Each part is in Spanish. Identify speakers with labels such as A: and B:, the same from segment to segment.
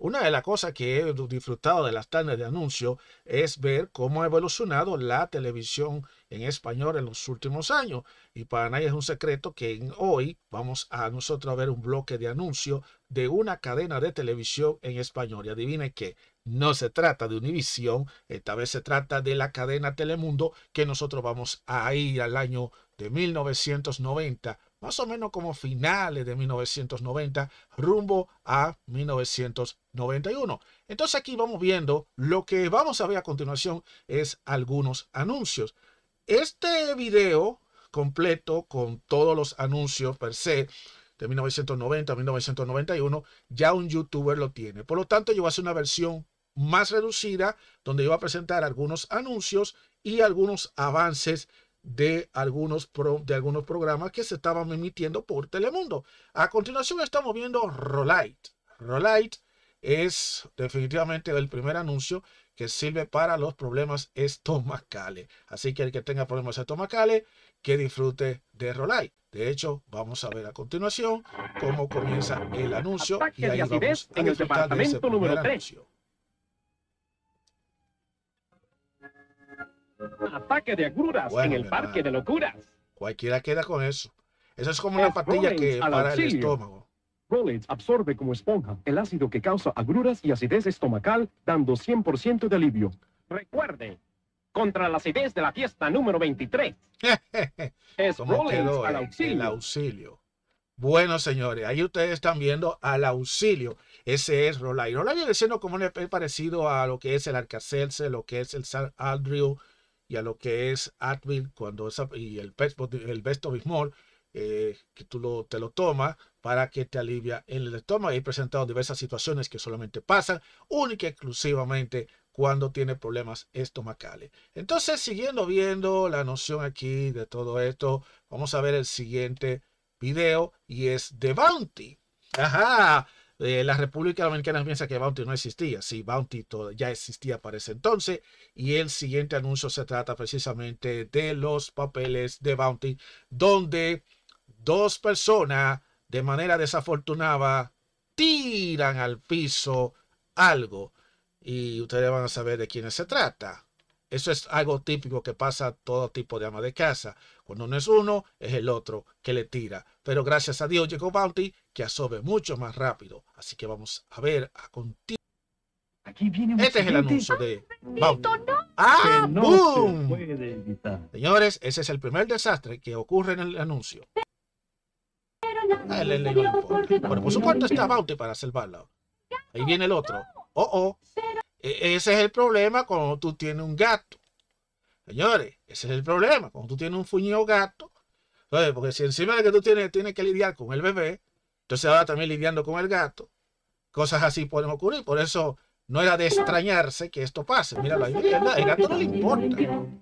A: una de las cosas que he disfrutado de las tardes de anuncio es ver cómo ha evolucionado la televisión en español en los últimos años. Y para nadie es un secreto que hoy vamos a nosotros a ver un bloque de anuncio de una cadena de televisión en español. Y adivine qué, no se trata de Univisión, esta vez se trata de la cadena Telemundo que nosotros vamos a ir al año de 1990 más o menos como finales de 1990, rumbo a 1991. Entonces aquí vamos viendo, lo que vamos a ver a continuación es algunos anuncios. Este video completo con todos los anuncios per se de 1990 a 1991, ya un youtuber lo tiene. Por lo tanto, yo voy a hacer una versión más reducida donde yo voy a presentar algunos anuncios y algunos avances de algunos, de algunos programas que se estaban emitiendo por Telemundo. A continuación estamos viendo Rolite. Rolite es definitivamente el primer anuncio que sirve para los problemas estomacales. Así que el que tenga problemas estomacales, que disfrute de Rolite. De hecho, vamos a ver a continuación cómo comienza el anuncio y ahí vamos a disfrutar de ese primer anuncio.
B: Ataque de agruras en el parque de locuras.
A: Cualquiera queda con eso. Eso es como una pastilla que para el estómago.
B: Rollins absorbe como esponja el ácido que causa agruras y acidez estomacal, dando 100% de alivio. Recuerde, contra la acidez de la fiesta número 23.
A: es Rollins al auxilio. El auxilio. Bueno, señores, ahí ustedes están viendo al auxilio. Ese es Rolay. Rolay viene siendo como un parecido a lo que es el Arcacelce, lo que es el San Aldrio, y a lo que es Advil cuando y el, el Besto Bismol, eh, que tú lo, te lo tomas para que te alivia en el estómago. He presentado diversas situaciones que solamente pasan única y exclusivamente cuando tiene problemas estomacales. Entonces, siguiendo viendo la noción aquí de todo esto, vamos a ver el siguiente video y es de Bounty. Ajá, eh, la República Dominicana piensa que Bounty no existía. Sí, Bounty ya existía para ese entonces. Y el siguiente anuncio se trata precisamente de los papeles de Bounty, donde dos personas de manera desafortunada tiran al piso algo. Y ustedes van a saber de quiénes se trata. Eso es algo típico que pasa a todo tipo de ama de casa. Cuando no es uno, es el otro que le tira. Pero gracias a Dios llegó Bounty que absorbe mucho más rápido. Así que vamos a ver a continuación. Este es el anuncio de Bounty. ¡Ah! ¡Boom! Señores, ese es el primer desastre que ocurre en el anuncio. A él, le Bueno, por supuesto está Bounty para salvarlo. Ahí viene el otro. Oh, oh. E, ese es el problema cuando tú tienes un gato. Señores, ese es el problema. Cuando tú tienes un fuñido gato, porque si encima de que tú tienes, tienes que lidiar con el bebé, entonces ahora también lidiando con el gato, cosas así pueden ocurrir. Por eso no era de extrañarse que esto pase. Míralo ahí, el gato no le importa.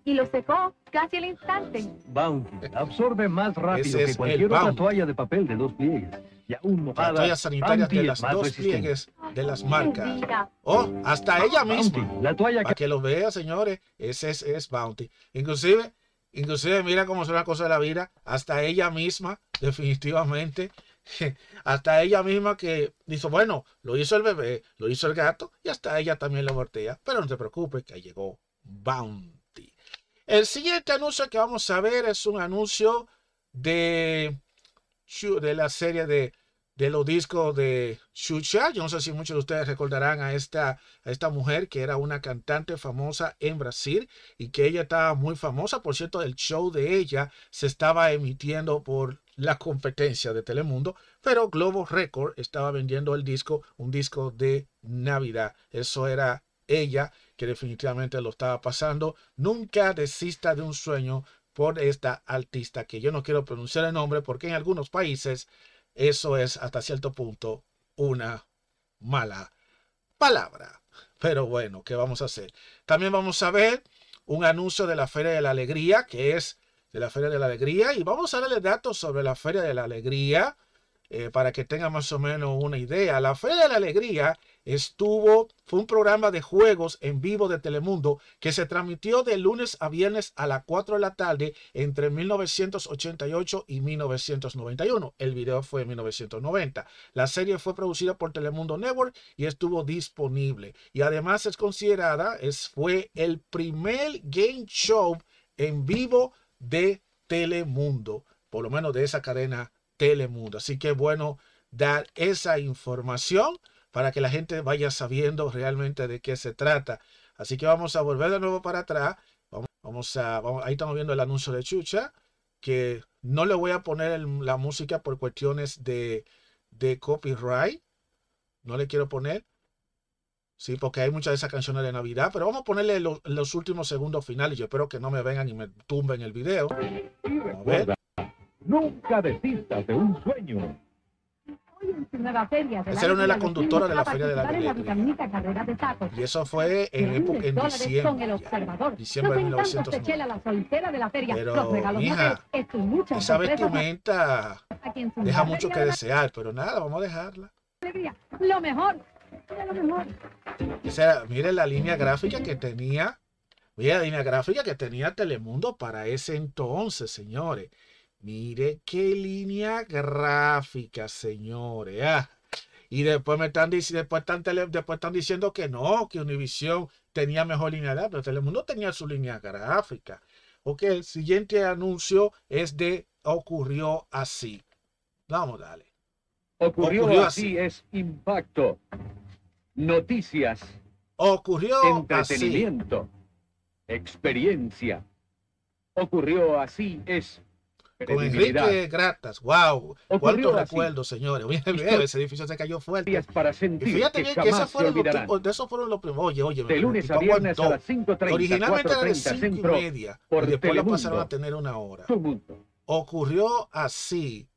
C: Y lo secó casi al instante.
B: Bounty absorbe más rápido que cualquier otra toalla de papel de dos pliegues y aún
A: toallas sanitarias de las dos pliegues de las marcas. Oh, hasta ella misma. La toalla Para que lo vea, señores, ese es, es Bounty. Inclusive, inclusive mira cómo son las cosas de la vida. Hasta ella misma, definitivamente. Hasta ella misma que dice, bueno, lo hizo el bebé, lo hizo el gato y hasta ella también lo voltea. Pero no te preocupes que llegó Bounty. El siguiente anuncio que vamos a ver es un anuncio de de la serie de, de los discos de Xuxa. Yo no sé si muchos de ustedes recordarán a esta, a esta mujer que era una cantante famosa en Brasil y que ella estaba muy famosa. Por cierto, el show de ella se estaba emitiendo por la competencia de Telemundo, pero Globo Record estaba vendiendo el disco, un disco de Navidad. Eso era ella que definitivamente lo estaba pasando. Nunca desista de un sueño por esta artista que yo no quiero pronunciar el nombre porque en algunos países eso es hasta cierto punto una mala palabra. Pero bueno, ¿qué vamos a hacer? También vamos a ver un anuncio de la Feria de la Alegría, que es de la Feria de la Alegría, y vamos a darle datos sobre la Feria de la Alegría. eh, para que tengan más o menos una idea. La Feria de la Alegría estuvo, fue un programa de juegos en vivo de Telemundo que se transmitió de lunes a viernes a las 4 de la tarde entre 1988 y 1991. El video fue en 1990. La serie fue producida por Telemundo Network y estuvo disponible. Y además es considerada, es, fue el primer game show en vivo de Telemundo, por lo menos de esa cadena Telemundo. Así que bueno dar esa información para que la gente vaya sabiendo realmente de qué se trata. Así que vamos a volver de nuevo para atrás. Vamos, a, ahí estamos viendo el anuncio de Chucha, que no le voy a poner la música por cuestiones de, de copyright. No le quiero poner. Sí, porque hay muchas de esas canciones de Navidad, pero vamos a ponerle los últimos segundos finales. Yo espero que no me vengan y me tumben el video.
B: Nunca desistas de un sueño.
A: Esa era una de las conductoras de la Feria de la Alegría. Y eso fue en, época, en diciembre. Diciembre de 1990. Pero, hija, esa vestimenta deja mucho que desear, pero nada, vamos a dejarla.
C: Lo mejor. Lo mejor.
A: mire la línea gráfica que tenía. Mire la línea gráfica que tenía Telemundo para ese entonces, señores. Mire qué línea gráfica, señores. Ah. Y después me están, después están, después están diciendo que no, que Univision tenía mejor línea gráfica, pero Telemundo tenía su línea gráfica. Ok, el siguiente anuncio es de ocurrió así. Vamos, dale.
B: Ocurrió, así, es impacto. Noticias.
A: Ocurrió
B: entretenimiento. Experiencia. Ocurrió así es
A: con Enrique Gratas, wow, cuántos recuerdos, señores. ese edificio se cayó fuerte.
B: Para
A: y fíjate bien que esos fueron, los, de esos fueron los primeros. Oye, oye,
B: de lunes a viernes a las 5.30,
A: Originalmente era de 5 y media, y después lo pasaron a tener una hora. Ocurrió así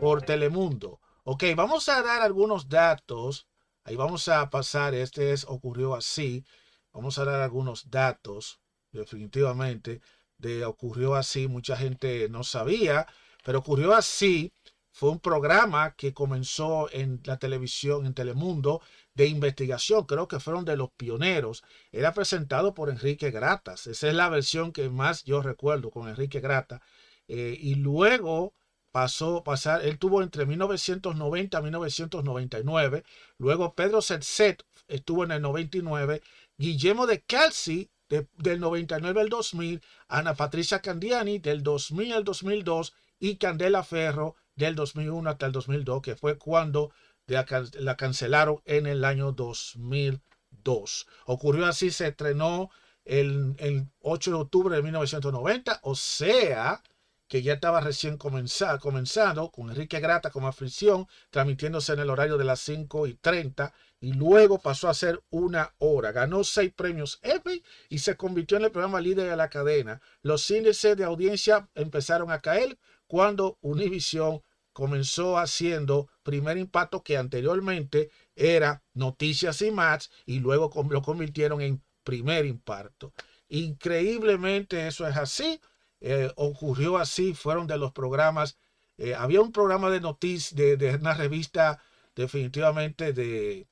A: por Telemundo. Ok, vamos a dar algunos datos. Ahí vamos a pasar, este es, ocurrió así. Vamos a dar algunos datos, definitivamente de ocurrió así, mucha gente no sabía, pero ocurrió así. Fue un programa que comenzó en la televisión, en Telemundo, de investigación. Creo que fueron de los pioneros. Era presentado por Enrique Gratas. Esa es la versión que más yo recuerdo con Enrique Grata. Eh, y luego pasó, pasar, él tuvo entre 1990 y 1999. Luego Pedro Setset estuvo en el 99. Guillermo de Calci del 99 al 2000, Ana Patricia Candiani del 2000 al 2002 y Candela Ferro del 2001 hasta el 2002, que fue cuando la, cancelaron en el año 2002. Ocurrió así, se estrenó el, el 8 de octubre de 1990, o sea que ya estaba recién comenzado, comenzando con Enrique Grata como aflicción, transmitiéndose en el horario de las 5 y 30 y luego pasó a ser una hora. Ganó seis premios Emmy y se convirtió en el programa líder de la cadena. Los índices de audiencia empezaron a caer cuando Univision comenzó haciendo primer impacto que anteriormente era Noticias y más y luego lo convirtieron en primer impacto. Increíblemente eso es así. Eh, ocurrió así, fueron de los programas. Eh, había un programa de noticias, de, de una revista definitivamente de,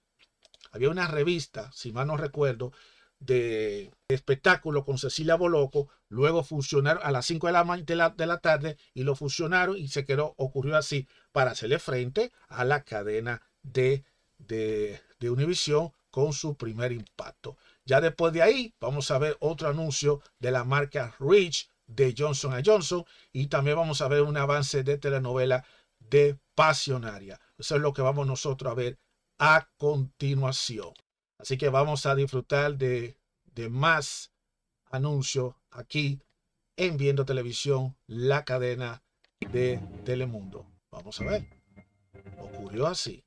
A: había una revista, si mal no recuerdo, de espectáculo con Cecilia Boloco, luego fusionaron a las 5 de la, de, la, de la tarde y lo fusionaron y se quedó, ocurrió así, para hacerle frente a la cadena de, de, de Univision con su primer impacto. Ya después de ahí vamos a ver otro anuncio de la marca Rich de Johnson Johnson y también vamos a ver un avance de telenovela de Pasionaria. Eso es lo que vamos nosotros a ver a continuación. Así que vamos a disfrutar de, de más anuncios aquí en Viendo Televisión, la cadena de Telemundo. Vamos a ver. Ocurrió así.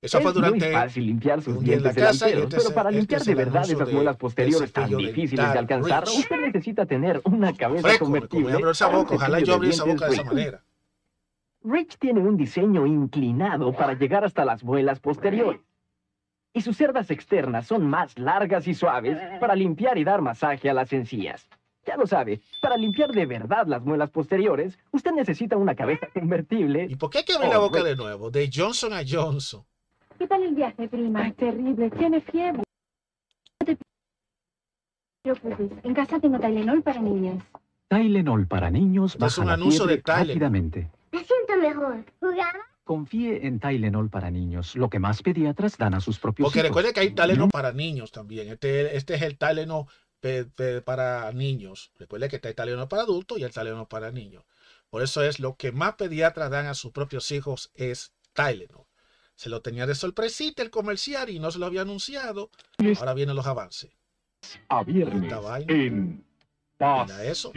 D: Eso fue durante muy fácil limpiar sus dientes delanteros, este pero para este limpiar de verdad esas muelas posteriores tan difíciles de alcanzar, usted necesita tener una cabeza convertible.
A: Ojalá yo abrí esa boca de esa manera.
D: Rich tiene un diseño inclinado para llegar hasta las muelas posteriores. Y sus cerdas externas son más largas y suaves para limpiar y dar masaje a las encías. Ya lo sabe, para limpiar de verdad las muelas posteriores, usted necesita una cabeza convertible.
A: ¿Y por qué hay que abrir la boca de nuevo? De Johnson a Johnson.
C: ¿Qué tal el viaje, prima? Es terrible, tiene fiebre. No te preocupes, en casa tengo Tylenol para niños.
E: Tylenol para niños
A: es un anuncio de Tylenol.
E: rápidamente.
F: Mejor. ¿Jugamos?
E: Confíe en Tylenol para niños, lo que más pediatras dan a sus propios
A: Porque
E: hijos.
A: recuerde que hay Tylenol para niños también. Este, este es el Tylenol para niños. Recuerde que está el Tylenol para adultos y el Tylenol para niños. Por eso es lo que más pediatras dan a sus propios hijos es Tylenol. Se lo tenía de sorpresita el comercial y no se lo había anunciado. Ahora vienen los avances.
B: A viernes en
A: Mira eso,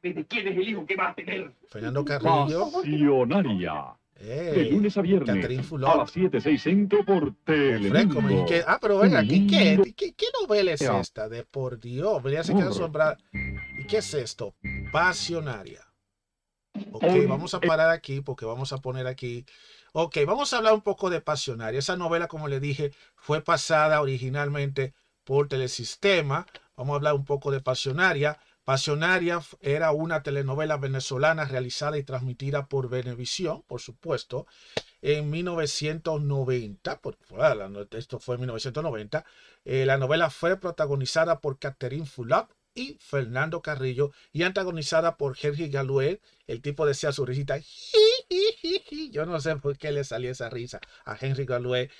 A: pasionaria. Frescome.
B: ¿De quién es el hijo que va a tener?
A: Fernando Carrillo.
B: Pasionaria.
A: Eh,
B: De lunes a viernes
A: Catherine
B: a las 7, 6 centro por Telemundo.
A: ¿y qué? Ah, pero venga, ¿qué, qué, qué, qué novela es esta? De por Dios, venía se queda
B: Horror.
A: asombrada. ¿Y qué es esto? Pasionaria. Ok, vamos a
B: es-
A: parar aquí porque vamos a poner aquí. Ok, vamos a hablar un poco de Pasionaria. Esa novela, como le dije, fue pasada originalmente por Telesistema. Vamos a hablar un poco de Pasionaria. Pasionaria era una telenovela venezolana realizada y transmitida por Venevisión, por supuesto, en 1990. Por, bueno, la- esto fue en 1990. Eh, la novela fue protagonizada por Catherine Fulop y Fernando Carrillo y antagonizada por Henry Galouet. El tipo decía su risita. Yo no sé por qué le salía esa risa a Henry Galouet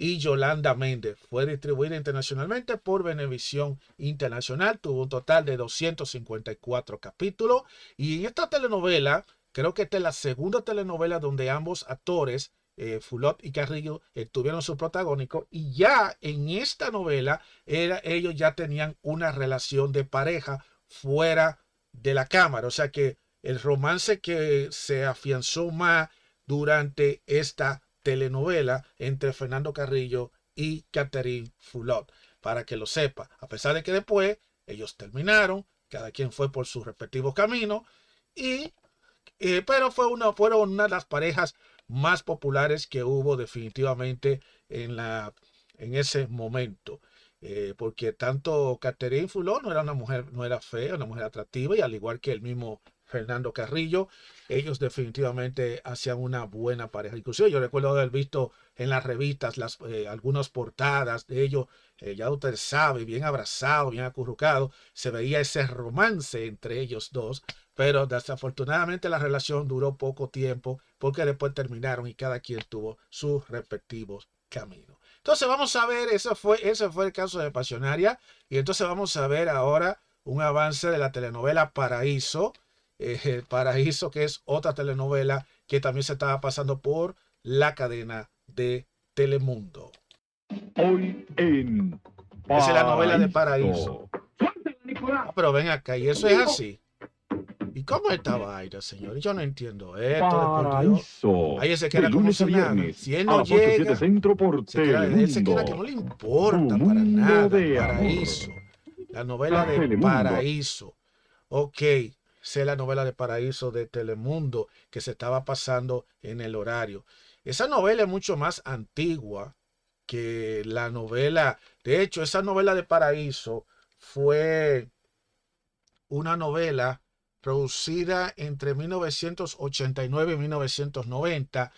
A: y Yolanda Méndez. Fue distribuida internacionalmente por Venevisión Internacional. Tuvo un total de 254 capítulos. Y en esta telenovela, creo que esta es la segunda telenovela donde ambos actores, eh, Fulop y Carrillo, eh, tuvieron su protagónico. Y ya en esta novela, ellos ya tenían una relación de pareja fuera de la cámara. O sea que el romance que se afianzó más durante esta telenovela entre Fernando Carrillo y Catherine Fulop, para que lo sepa. A pesar de que después ellos terminaron, cada quien fue por sus respectivos caminos, y, eh, pero fue una, fueron una de las parejas más populares que hubo definitivamente en, la, en ese momento. Eh, porque tanto Catherine Fulop no era una mujer, no era fea, una mujer atractiva, y al igual que el mismo Fernando Carrillo, ellos definitivamente hacían una buena pareja. Inclusive yo recuerdo haber visto en las revistas las, eh, algunas portadas de ellos, eh, ya usted sabe, bien abrazados, bien acurrucados, se veía ese romance entre ellos dos, pero desafortunadamente la relación duró poco tiempo porque después terminaron y cada quien tuvo sus respectivos caminos. Entonces vamos a ver, ese fue, ese fue el caso de Pasionaria y entonces vamos a ver ahora un avance de la telenovela Paraíso, eh, Paraíso, que es otra telenovela que también se estaba pasando por la cadena de Telemundo.
B: Hoy en
A: Esa es la novela de Paraíso. Ah, pero ven acá, y eso es así. ¿Y cómo es esta vaina, señor? Yo no entiendo esto.
B: Paraíso.
A: Ahí se queda como si nada. Si él no
B: las 8, 7
A: llega,
B: centro por
A: se queda, él se queda que no le importa
B: Tu
A: para nada.
B: amor.
A: Paraíso. La novela de
B: Telemundo.
A: Paraíso. Ok, es la novela de Paraíso de Telemundo que se estaba pasando en el horario. Esa novela es mucho más antigua que la novela. De hecho, esa novela de Paraíso fue una novela producida entre 1989 y 1990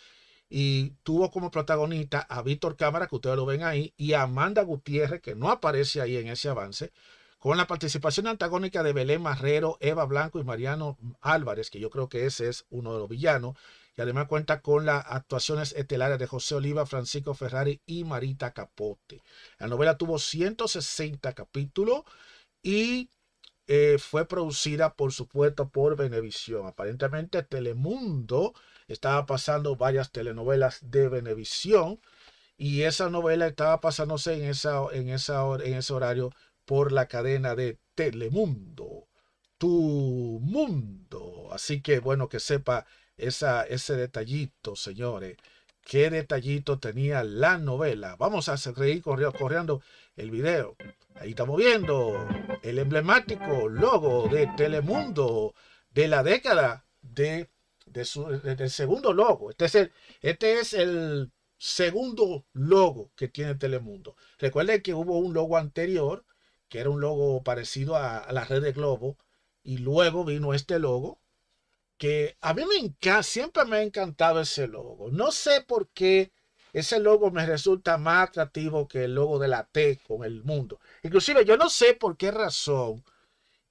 A: y tuvo como protagonista a Víctor Cámara, que ustedes lo ven ahí, y a Amanda Gutiérrez, que no aparece ahí en ese avance, con la participación antagónica de Belén Marrero, Eva Blanco y Mariano Álvarez, que yo creo que ese es uno de los villanos, y además cuenta con las actuaciones estelares de José Oliva, Francisco Ferrari y Marita Capote. La novela tuvo 160 capítulos y eh, fue producida, por supuesto, por Venevisión. Aparentemente Telemundo estaba pasando varias telenovelas de Venevisión y esa novela estaba pasándose en, esa, en ese horario por la cadena de Telemundo, tu mundo. Así que bueno que sepa ese detallito, señores. Qué detallito tenía la novela. Vamos a seguir corriendo, el video. Ahí estamos viendo el emblemático logo de Telemundo de la década del segundo logo. Este es, el, este es el segundo logo que tiene Telemundo. Recuerden que hubo un logo anterior que era un logo parecido a, la red de Globo, y luego vino este logo, que a mí me encanta, siempre me ha encantado ese logo. No sé por qué ese logo me resulta más atractivo que el logo de la T con el mundo. Inclusive yo no sé por qué razón,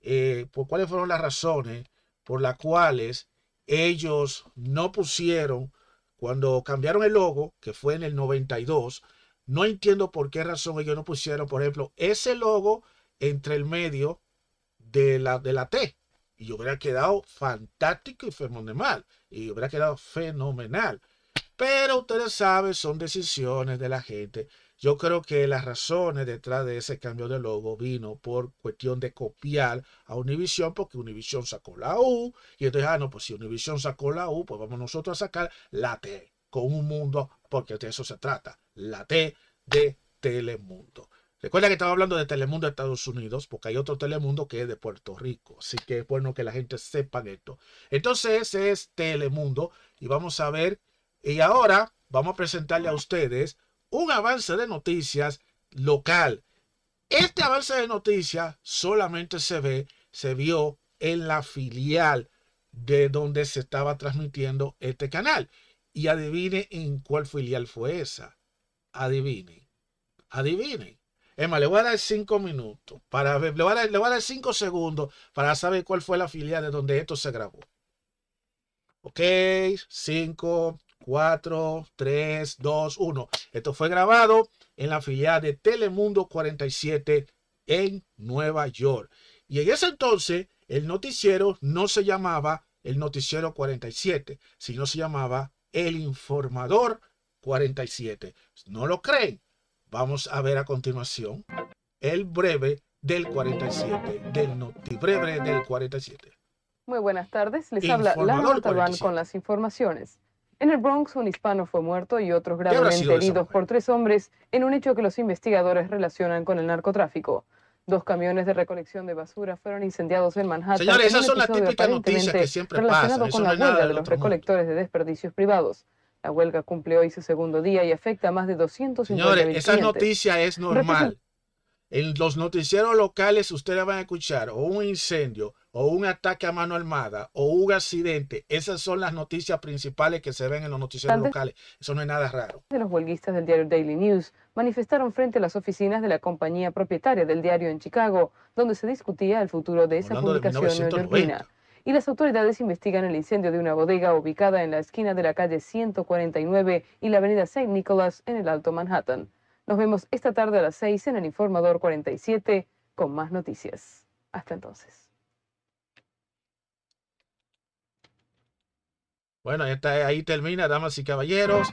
A: eh, por cuáles fueron las razones por las cuales ellos no pusieron, cuando cambiaron el logo, que fue en el 92, no entiendo por qué razón ellos no pusieron, por ejemplo, ese logo entre el medio de la, de la T. Y yo hubiera quedado fantástico y fenomenal. Y hubiera quedado fenomenal. Pero ustedes saben, son decisiones de la gente. Yo creo que las razones detrás de ese cambio de logo vino por cuestión de copiar a Univision, porque Univision sacó la U, y entonces, ah, no, pues si Univision sacó la U, pues vamos nosotros a sacar la T, con un mundo, porque de eso se trata, la T de Telemundo. Recuerda que estaba hablando de Telemundo de Estados Unidos, porque hay otro Telemundo que es de Puerto Rico. Así que es bueno que la gente sepa esto. Entonces ese es Telemundo y vamos a ver. Y ahora vamos a presentarle a ustedes un avance de noticias local. Este avance de noticias solamente se ve, se vio en la filial de donde se estaba transmitiendo este canal. Y adivine en cuál filial fue esa. Adivine. Adivine. Emma, le voy a dar cinco minutos para le voy a dar, le cinco segundos para saber cuál fue la filial de donde esto se grabó. Ok, cinco, 4, 3, 2, 1. Esto fue grabado en la filial de Telemundo 47 en Nueva York. Y en ese entonces el noticiero no se llamaba el noticiero 47, sino se llamaba el informador 47. ¿No lo creen? Vamos a ver a continuación el breve del 47, del notibreve del 47.
G: Muy buenas tardes, les habla Lara Talbán con las informaciones. En el Bronx, un hispano fue muerto y otros gravemente heridos por tres hombres en un hecho que los investigadores relacionan con el narcotráfico. Dos camiones de recolección de basura fueron incendiados en Manhattan.
A: Señores, esas son las típicas noticias que siempre
G: relacionado
A: con
G: la huelga de los recolectores de desperdicios privados. La huelga cumple hoy su segundo día y afecta a más de 250
A: Señores, esa noticia es normal. En los noticieros locales ustedes van a escuchar o un incendio o un ataque a mano armada o un accidente. Esas son las noticias principales que se ven en los noticieros locales. Eso no es nada raro.
G: Los huelguistas del diario Daily News manifestaron frente a las oficinas de la compañía propietaria del diario en Chicago, donde se discutía el futuro de esa publicación neoyorquina. Y las autoridades investigan el incendio de una bodega ubicada en la esquina de la calle 149 y la avenida St. Nicholas en el Alto Manhattan. Nos vemos esta tarde a las 6 en el Informador 47 con más noticias. Hasta entonces.
A: Bueno, ahí termina, damas y caballeros,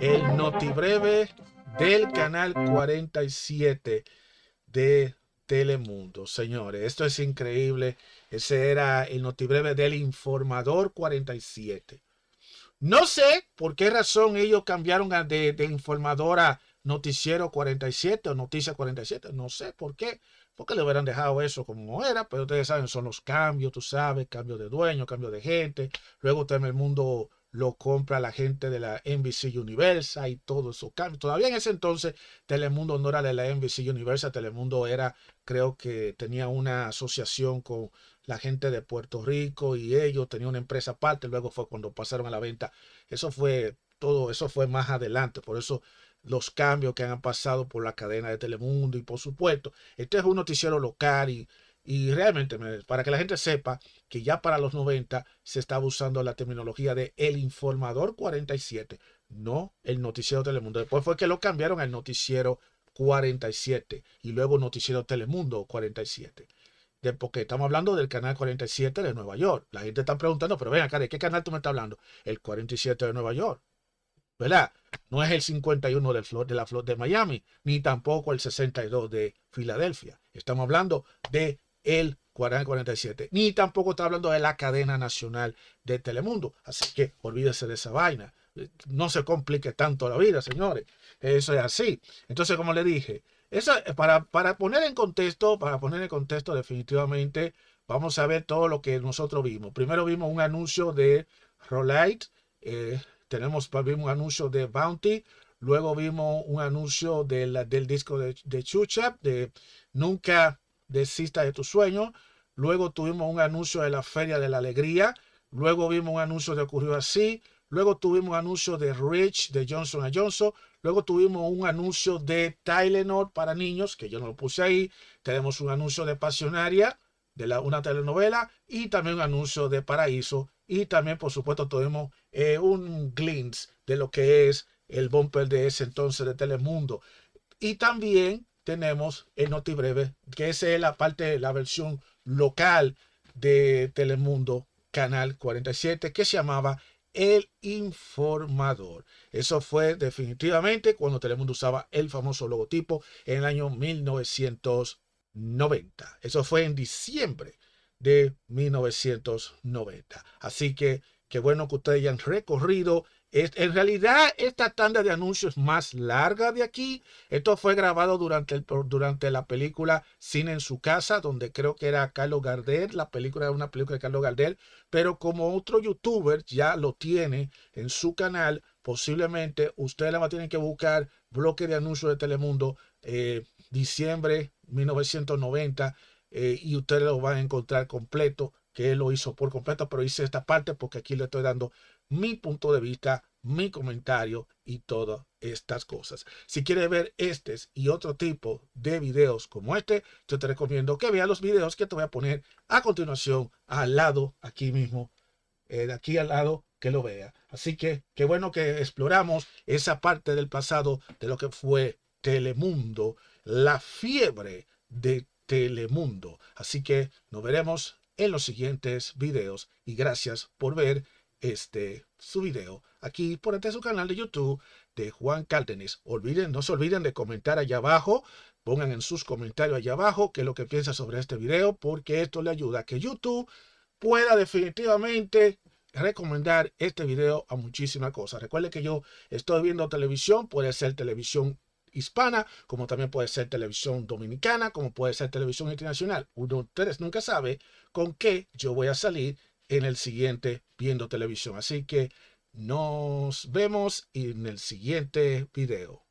A: el notibreve del canal 47 de Telemundo. Señores, esto es increíble. Ese era el notibreve del Informador 47. No sé por qué razón ellos cambiaron de, de informador a Noticiero 47 o Noticia 47, no sé por qué, porque le hubieran dejado eso como era, pero ustedes saben, son los cambios, tú sabes, cambio de dueño, cambio de gente, luego en el mundo lo compra la gente de la NBC Universal y todo eso cambia. Todavía en ese entonces Telemundo no era de la NBC Universal, Telemundo era, creo que tenía una asociación con la gente de Puerto Rico y ellos tenían una empresa aparte, luego fue cuando pasaron a la venta. Eso fue todo, eso fue más adelante, por eso los cambios que han pasado por la cadena de Telemundo y por supuesto, este es un noticiero local y, y realmente para que la gente sepa que ya para los 90 se estaba usando la terminología de El Informador 47, no el noticiero Telemundo. Después fue que lo cambiaron al noticiero 47 y luego noticiero Telemundo 47. De, porque estamos hablando del canal 47 de Nueva York. La gente está preguntando, pero ven acá, ¿de qué canal tú me estás hablando? El 47 de Nueva York. ¿Verdad? No es el 51 del flor, de la Flor de Miami, ni tampoco el 62 de Filadelfia. Estamos hablando de el 47, ni tampoco está hablando de la cadena nacional de Telemundo. Así que olvídese de esa vaina. No se complique tanto la vida, señores. Eso es así. Entonces, como le dije, eso, para, para poner en contexto, para poner en contexto definitivamente, vamos a ver todo lo que nosotros vimos. Primero vimos un anuncio de Rolite, eh, tenemos, vimos un anuncio de Bounty, luego vimos un anuncio del disco de, de Chucha, de Nunca Desista de tu sueño. Luego tuvimos un anuncio de la Feria de la Alegría. Luego vimos un anuncio de Ocurrió Así. Luego tuvimos un anuncio de Rich de Johnson Johnson. Luego tuvimos un anuncio de Tylenol para niños, que yo no lo puse ahí. Tenemos un anuncio de Pasionaria, de una telenovela. Y también un anuncio de Paraíso. Y también, por supuesto, tuvimos eh, un glimpse de lo que es el bumper de ese entonces de Telemundo. Y también tenemos el Noti Breve, que es la parte, la versión local de Telemundo, Canal 47, que se llamaba El Informador. Eso fue definitivamente cuando Telemundo usaba el famoso logotipo en el año 1990. Eso fue en diciembre de 1990. Así que qué bueno que ustedes hayan recorrido en realidad, esta tanda de anuncios más larga de aquí, esto fue grabado durante, durante la película Cine en su casa, donde creo que era Carlos Gardel, la película era una película de Carlos Gardel, pero como otro youtuber ya lo tiene en su canal, posiblemente ustedes la va a tener que buscar bloque de anuncios de Telemundo, eh, diciembre 1990, eh, y ustedes lo van a encontrar completo, que él lo hizo por completo, pero hice esta parte porque aquí le estoy dando mi punto de vista, mi comentario y todas estas cosas. Si quieres ver estos y otro tipo de videos como este, yo te recomiendo que veas los videos que te voy a poner a continuación al lado, aquí mismo, eh, de aquí al lado, que lo vea. Así que qué bueno que exploramos esa parte del pasado de lo que fue Telemundo, la fiebre de Telemundo. Así que nos veremos en los siguientes videos y gracias por ver este su video aquí por este su canal de YouTube de Juan Cárdenas. Olviden, no se olviden de comentar allá abajo. Pongan en sus comentarios allá abajo qué es lo que piensa sobre este video porque esto le ayuda a que YouTube pueda definitivamente recomendar este video a muchísimas cosas. Recuerde que yo estoy viendo televisión, puede ser televisión hispana, como también puede ser televisión dominicana, como puede ser televisión internacional. Uno, ustedes nunca sabe con qué yo voy a salir en el siguiente viendo televisión. Así que nos vemos en el siguiente video.